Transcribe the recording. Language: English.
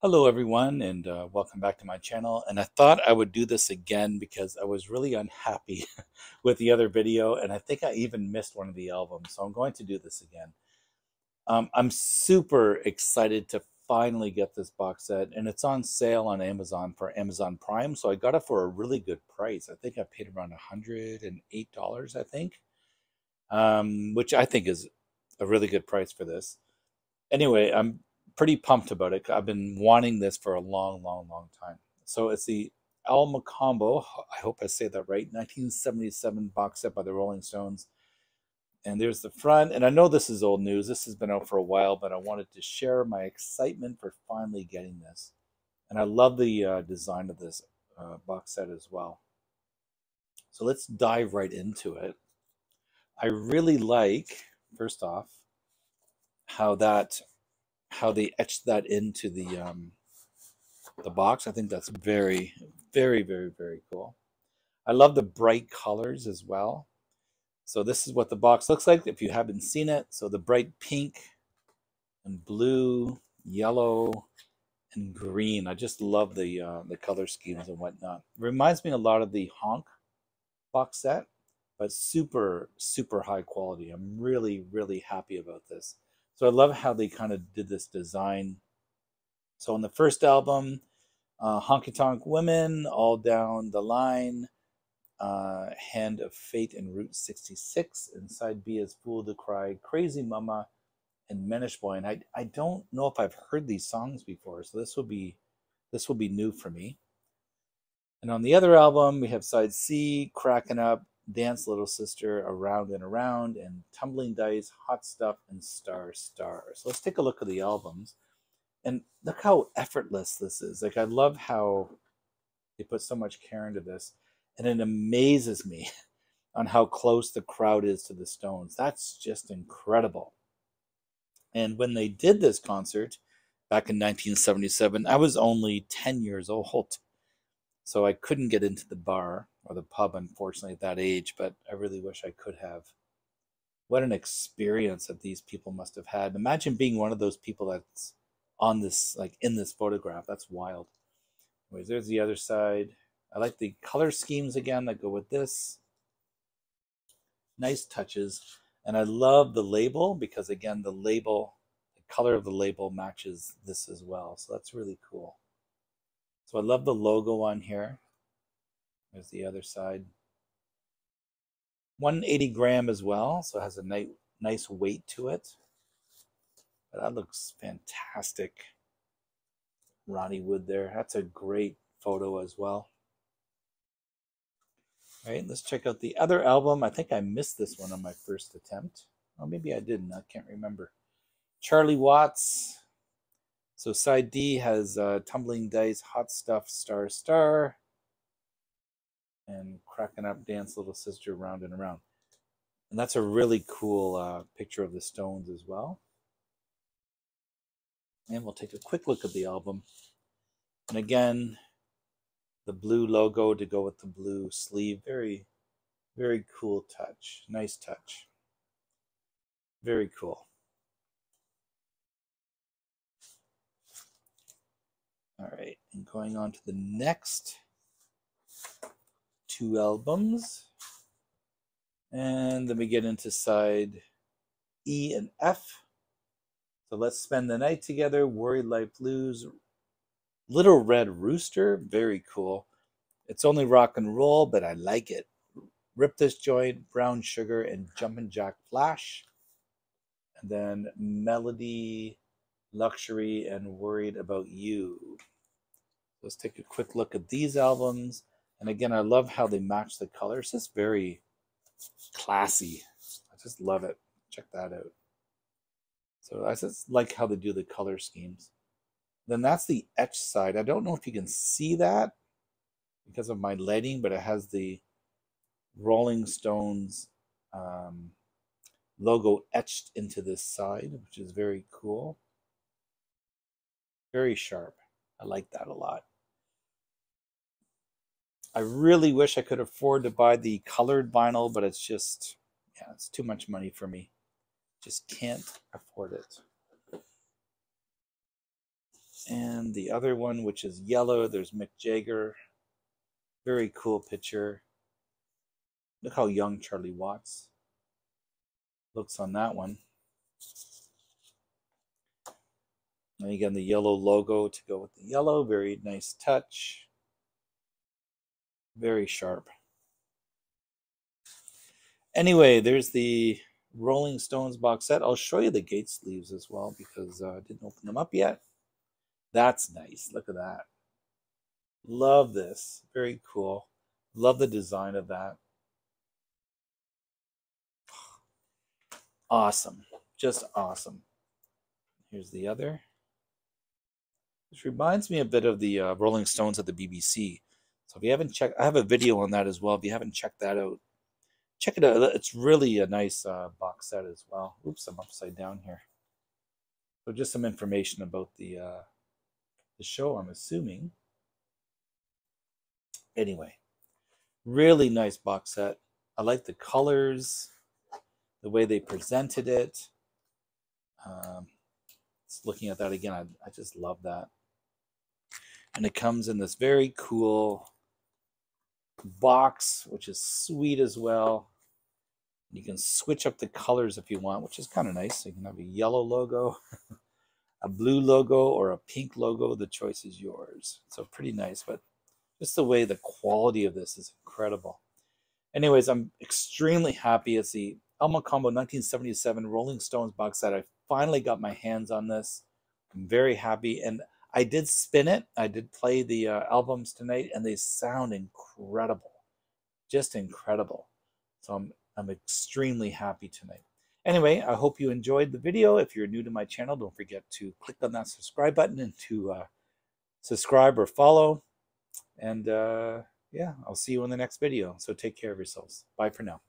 Hello, everyone, and uh, welcome back to my channel. And I thought I would do this again because I was really unhappy with the other video, and I think I even missed one of the albums. So I'm going to do this again. Um, I'm super excited to finally get this box set, and it's on sale on Amazon for Amazon Prime. So I got it for a really good price. I think I paid around $108, I think, um, which I think is a really good price for this. Anyway, I'm pretty pumped about it. I've been wanting this for a long, long, long time. So it's the El Mocambo, I hope I say that right, 1977 box set by the Rolling Stones. And there's the front. And I know this is old news. This has been out for a while, but I wanted to share my excitement for finally getting this. And I love the uh, design of this uh, box set as well. So let's dive right into it. I really like, first off, how that how they etched that into the um, the box. I think that's very, very, very, very cool. I love the bright colors as well. So this is what the box looks like if you haven't seen it. So the bright pink and blue, yellow, and green. I just love the uh, the color schemes and whatnot. Reminds me a lot of the Honk box set, but super, super high quality. I'm really, really happy about this. So I love how they kind of did this design. So on the first album, uh, Honky Tonk Women, All Down the Line, uh, Hand of Fate and Route 66. Inside B is Fool to Cry, Crazy Mama, and Mannish Boy. And I, I don't know if I've heard these songs before, so this will be this will be new for me. And on the other album, we have side C, Cracking Up, Dance Little Sister, Around and Around, and Tumbling Dice, Hot Stuff, and Star Star. So let's take a look at the albums. And look how effortless this is. Like, I love how they put so much care into this. And it amazes me on how close the crowd is to the Stones. That's just incredible. And when they did this concert back in 1977, I was only 10 years old. So I couldn't get into the bar or the pub, unfortunately, at that age, but I really wish I could have. What an experience that these people must have had. Imagine being one of those people that's on this, like in this photograph. That's wild. Anyways, there's the other side. I like the color schemes again that go with this. Nice touches. And I love the label because, again, the label, the color of the label matches this as well. So that's really cool. So I love the logo on here. There's the other side. 180 gram as well, so it has a nice, nice weight to it. But that looks fantastic. Ronnie Wood there. That's a great photo as well. All right, let's check out the other album. I think I missed this one on my first attempt. Or maybe I didn't. I can't remember. Charlie Watts, so side D has uh, Tumbling Dice, Hot Stuff, Star Star, and Cracking Up Dance Little Sister Round and Around. And that's a really cool uh, picture of the Stones as well. And we'll take a quick look at the album. And again, the blue logo to go with the blue sleeve. Very, very cool touch. Nice touch. Very cool. All right, and going on to the next two albums. And then we get into side E and F. So let's spend the night together. Worried Life Blues. Little Red Rooster. Very cool. It's only rock and roll, but I like it. Rip This Joint, Brown Sugar, and Jumpin' Jack Flash. And then Melody Luxury, and Worried About You. Let's take a quick look at these albums. And again, I love how they match the colors. It's just very classy. I just love it. Check that out. So I just like how they do the color schemes. Then that's the etch side. I don't know if you can see that because of my lighting, but it has the Rolling Stones um, logo etched into this side, which is very cool. Very sharp. I like that a lot. I really wish I could afford to buy the colored vinyl, but it's just, yeah, it's too much money for me. Just can't afford it. And the other one, which is yellow, there's Mick Jagger. Very cool picture. Look how young Charlie Watts looks on that one. And again, the yellow logo to go with the yellow. Very nice touch. Very sharp. Anyway, there's the Rolling Stones box set. I'll show you the gate sleeves as well because uh, I didn't open them up yet. That's nice. Look at that. Love this. Very cool. Love the design of that. Awesome. Just awesome. Here's the other. Which reminds me a bit of the uh, Rolling Stones at the BBC. If you haven't checked, I have a video on that as well. If you haven't checked that out, check it out. It's really a nice uh, box set as well. Oops, I'm upside down here. So just some information about the uh, the show. I'm assuming. Anyway, really nice box set. I like the colors, the way they presented it. Um, just looking at that again, I, I just love that. And it comes in this very cool box, which is sweet as well. You can switch up the colors if you want, which is kind of nice. You can have a yellow logo, a blue logo, or a pink logo. The choice is yours. So pretty nice, but just the way the quality of this is incredible. Anyways, I'm extremely happy. It's the El Mocambo 1977 Rolling Stones box set. I finally got my hands on this. I'm very happy. And I did spin it. I did play the uh, albums tonight, and they sound incredible, just incredible. So I'm I'm extremely happy tonight. Anyway, I hope you enjoyed the video. If you're new to my channel, don't forget to click on that subscribe button and to uh, subscribe or follow. And uh, yeah, I'll see you in the next video. So take care of yourselves. Bye for now.